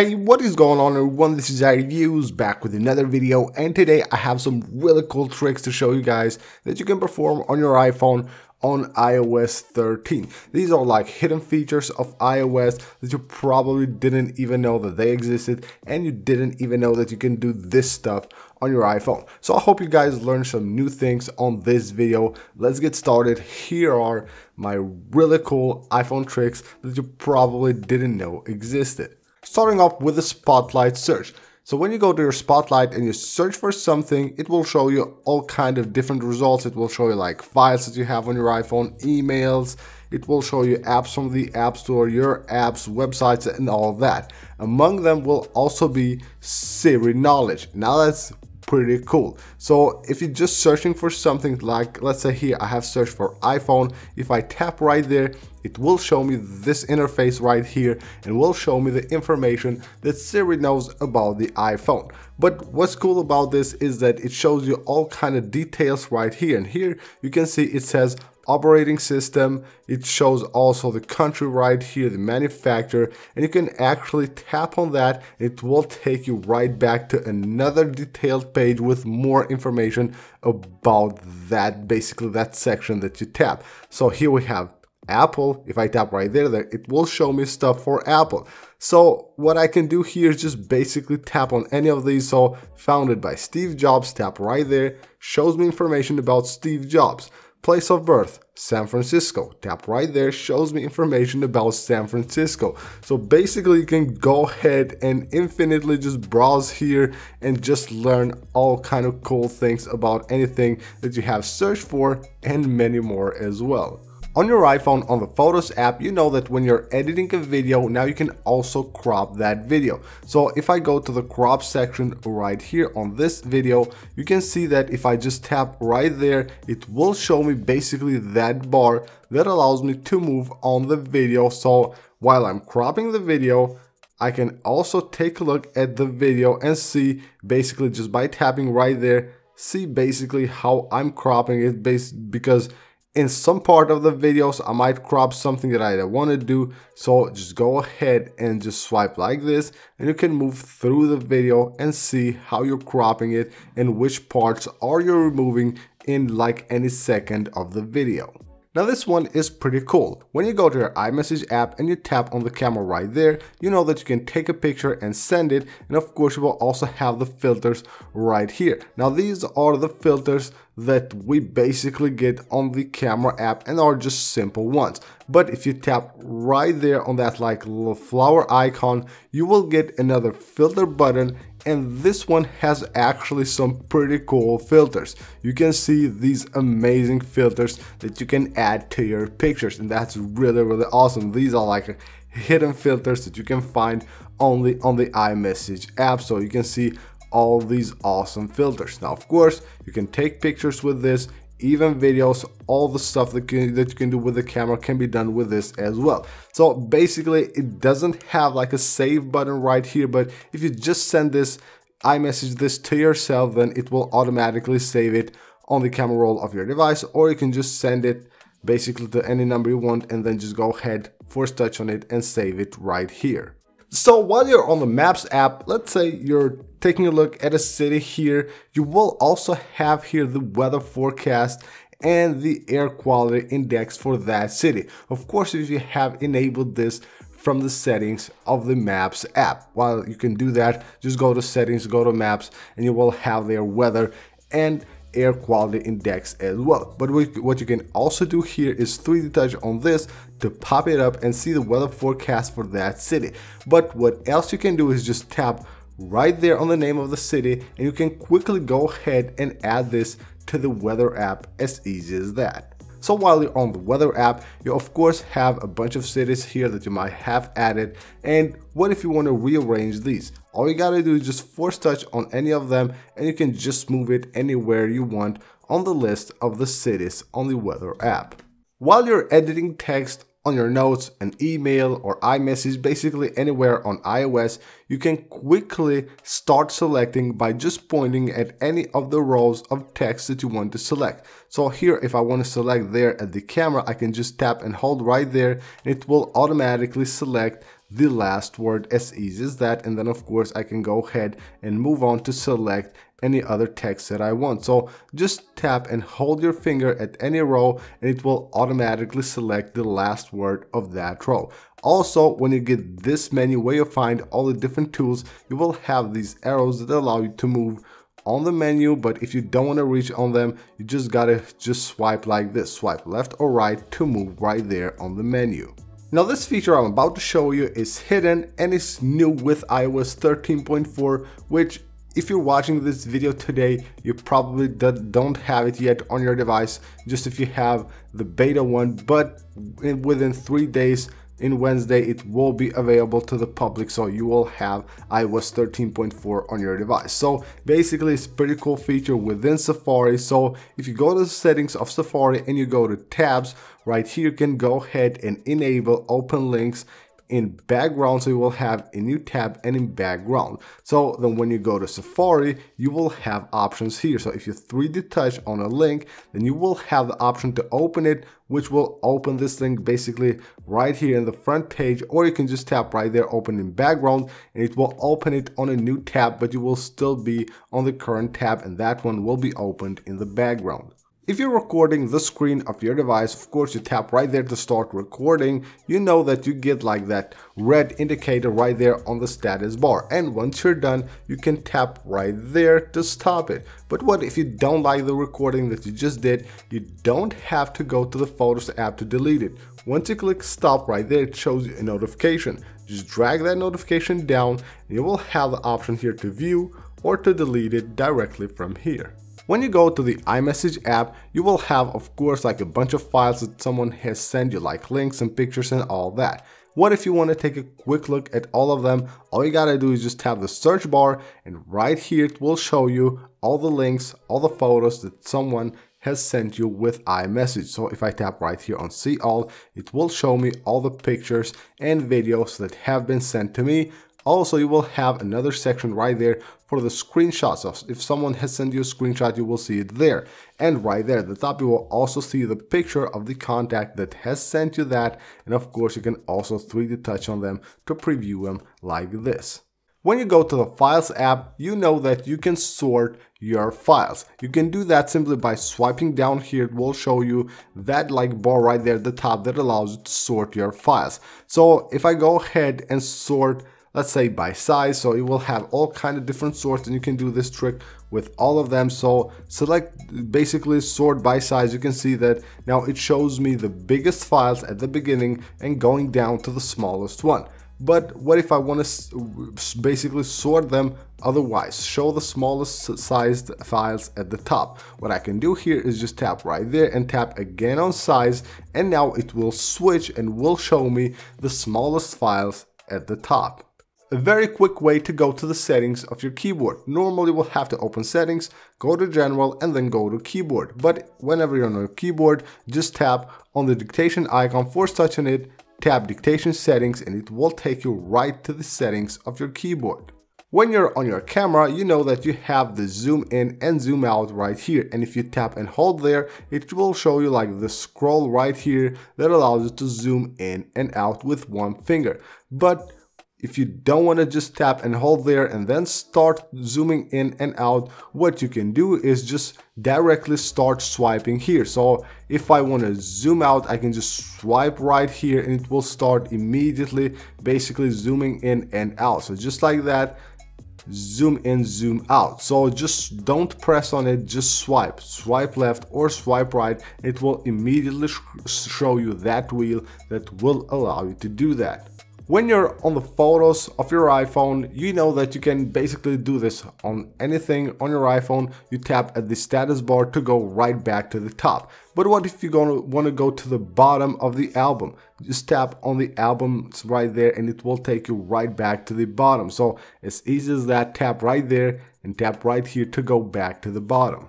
Hey, what is going on everyone? This is iReviews back with another video and today I have some really cool tricks to show you guys that you can perform on your iPhone on iOS 13. These are like hidden features of iOS that you probably didn't even know that they existed and you didn't even know that you can do this stuff on your iPhone. So I hope you guys learned some new things on this video. Let's get started. Here are my really cool iPhone tricks that you probably didn't know existed. Starting off with the Spotlight search. So when you go to your Spotlight and you search for something, it will show you all kind of different results. It will show you like files that you have on your iPhone, emails, it will show you apps from the App Store, your apps, websites, and all that. Among them will also be Siri knowledge. Now that's pretty cool. So if you're just searching for something like, let's say here, I have searched for iPhone. If I tap right there, it will show me this interface right here and will show me the information that Siri knows about the iPhone. But what's cool about this is that it shows you all kind of details right here. And here you can see it says operating system. It shows also the country right here, the manufacturer, and you can actually tap on that. It will take you right back to another detailed page with more information about that, basically that section that you tap. So here we have Apple. If I tap right there, it will show me stuff for Apple. So what I can do here is just basically tap on any of these. So founded by Steve Jobs, tap right there, shows me information about Steve Jobs. Place of birth, San Francisco. Tap right there, shows me information about San Francisco. So basically you can go ahead and infinitely just browse here and just learn all kind of cool things about anything that you have searched for and many more as well. On your iPhone, on the Photos app, you know that when you're editing a video, now you can also crop that video. So if I go to the crop section right here on this video, you can see that if I just tap right there, it will show me basically that bar that allows me to move on the video. So while I'm cropping the video, I can also take a look at the video and see basically just by tapping right there, see basically how I'm cropping it based because in some part of the videos I might crop something that I want to do so just go ahead and just swipe like this and you can move through the video and see how you're cropping it and which parts are you removing in like any second of the video. Now this one is pretty cool. When you go to your iMessage app and you tap on the camera right there, you know that you can take a picture and send it and of course you will also have the filters right here. Now these are the filters that we basically get on the camera app and are just simple ones. But if you tap right there on that like little flower icon, you will get another filter button and this one has actually some pretty cool filters. You can see these amazing filters that you can add to your pictures and that's really really awesome. These are like hidden filters that you can find only on the iMessage app so you can see all these awesome filters. Now of course you can take pictures with this even videos, all the stuff that, can, that you can do with the camera can be done with this as well. So basically it doesn't have like a save button right here, but if you just send this iMessage this to yourself, then it will automatically save it on the camera roll of your device, or you can just send it basically to any number you want and then just go ahead, force touch on it and save it right here. So while you're on the Maps app, let's say you're taking a look at a city here, you will also have here the weather forecast and the air quality index for that city. Of course, if you have enabled this from the settings of the Maps app. While you can do that, just go to settings, go to Maps, and you will have their weather and air quality index as well. But what you can also do here is 3D touch on this to pop it up and see the weather forecast for that city. But what else you can do is just tap right there on the name of the city and you can quickly go ahead and add this to the weather app as easy as that. So while you're on the weather app, you of course have a bunch of cities here that you might have added. And what if you want to rearrange these? All you gotta do is just force touch on any of them and you can just move it anywhere you want on the list of the cities on the weather app. While you're editing text on your notes, an email or iMessage, basically anywhere on iOS, you can quickly start selecting by just pointing at any of the rows of text that you want to select. So here, if I want to select there at the camera, I can just tap and hold right there and it will automatically select the last word as easy as that and then of course I can go ahead and move on to select any other text that I want. So just tap and hold your finger at any row and it will automatically select the last word of that row. Also, when you get this menu where you find all the different tools, you will have these arrows that allow you to move on the menu but if you don't want to reach on them you just gotta just swipe like this swipe left or right to move right there on the menu now this feature I'm about to show you is hidden and is new with iOS 13.4 which if you're watching this video today, you probably don't have it yet on your device, just if you have the beta one, but within three days, in Wednesday it will be available to the public so you will have iOS 13.4 on your device. So basically it's pretty cool feature within Safari. So if you go to the settings of Safari and you go to tabs, right here you can go ahead and enable open links in background. So you will have a new tab and in background. So then when you go to Safari you will have options here. So if you 3d touch on a link then you will have the option to open it which will open this link basically right here in the front page or you can just tap right there open in background and it will open it on a new tab but you will still be on the current tab and that one will be opened in the background if you're recording the screen of your device, of course you tap right there to start recording, you know that you get like that red indicator right there on the status bar. And once you're done, you can tap right there to stop it. But what if you don't like the recording that you just did, you don't have to go to the Photos app to delete it. Once you click stop right there, it shows you a notification. Just drag that notification down and you will have the option here to view or to delete it directly from here. When you go to the iMessage app, you will have of course like a bunch of files that someone has sent you like links and pictures and all that. What if you want to take a quick look at all of them? All you gotta do is just tap the search bar and right here it will show you all the links, all the photos that someone has sent you with iMessage. So if I tap right here on see all, it will show me all the pictures and videos that have been sent to me also, you will have another section right there for the screenshots. If someone has sent you a screenshot, you will see it there. And right there at the top, you will also see the picture of the contact that has sent you that. And of course, you can also 3D touch on them to preview them like this. When you go to the Files app, you know that you can sort your files. You can do that simply by swiping down here. It will show you that like bar right there at the top that allows you to sort your files. So if I go ahead and sort let's say by size. So it will have all kind of different sorts and you can do this trick with all of them. So select basically sort by size. You can see that now it shows me the biggest files at the beginning and going down to the smallest one. But what if I want to basically sort them otherwise? Show the smallest sized files at the top. What I can do here is just tap right there and tap again on size and now it will switch and will show me the smallest files at the top a very quick way to go to the settings of your keyboard. Normally we'll have to open settings, go to general and then go to keyboard. But whenever you're on your keyboard, just tap on the dictation icon, force touching it, tap dictation settings and it will take you right to the settings of your keyboard. When you're on your camera, you know that you have the zoom in and zoom out right here. And if you tap and hold there, it will show you like the scroll right here that allows you to zoom in and out with one finger. But if you don't want to just tap and hold there and then start zooming in and out, what you can do is just directly start swiping here. So if I want to zoom out, I can just swipe right here and it will start immediately basically zooming in and out. So just like that, zoom in, zoom out. So just don't press on it, just swipe, swipe left or swipe right. It will immediately show you that wheel that will allow you to do that. When you're on the photos of your iPhone, you know that you can basically do this on anything on your iPhone. You tap at the status bar to go right back to the top. But what if gonna want to go to the bottom of the album? Just tap on the albums right there and it will take you right back to the bottom. So as easy as that, tap right there and tap right here to go back to the bottom.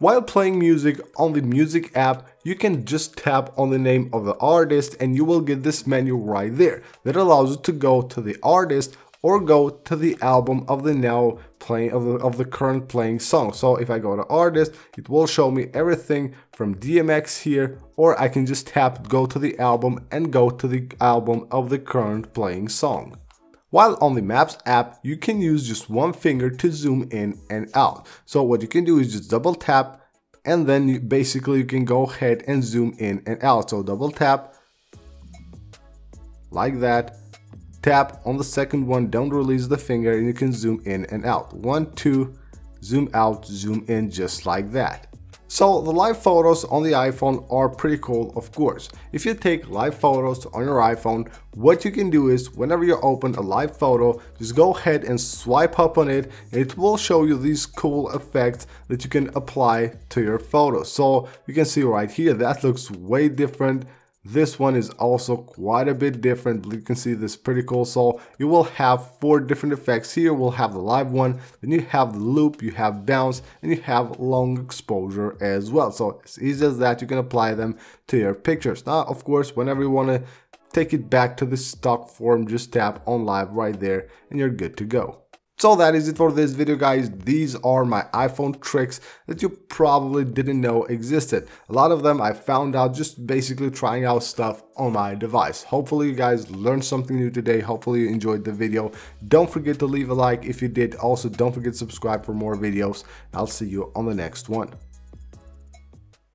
While playing music on the music app, you can just tap on the name of the artist and you will get this menu right there that allows you to go to the artist or go to the album of the now playing of the, of the current playing song. So if I go to artist, it will show me everything from DMX here, or I can just tap go to the album and go to the album of the current playing song. While on the Maps app, you can use just one finger to zoom in and out. So what you can do is just double tap and then you, basically you can go ahead and zoom in and out. So double tap like that. Tap on the second one, don't release the finger and you can zoom in and out. One, two, zoom out, zoom in just like that. So the live photos on the iPhone are pretty cool of course. If you take live photos on your iPhone, what you can do is whenever you open a live photo, just go ahead and swipe up on it. And It will show you these cool effects that you can apply to your photos. So you can see right here, that looks way different this one is also quite a bit different. You can see this pretty cool. So you will have four different effects here. We'll have the live one, then you have the loop, you have bounce, and you have long exposure as well. So it's easy as that. You can apply them to your pictures. Now, of course, whenever you want to take it back to the stock form, just tap on live right there and you're good to go. So that is it for this video guys. These are my iPhone tricks that you probably didn't know existed. A lot of them I found out just basically trying out stuff on my device. Hopefully you guys learned something new today. Hopefully you enjoyed the video. Don't forget to leave a like if you did. Also don't forget to subscribe for more videos. I'll see you on the next one.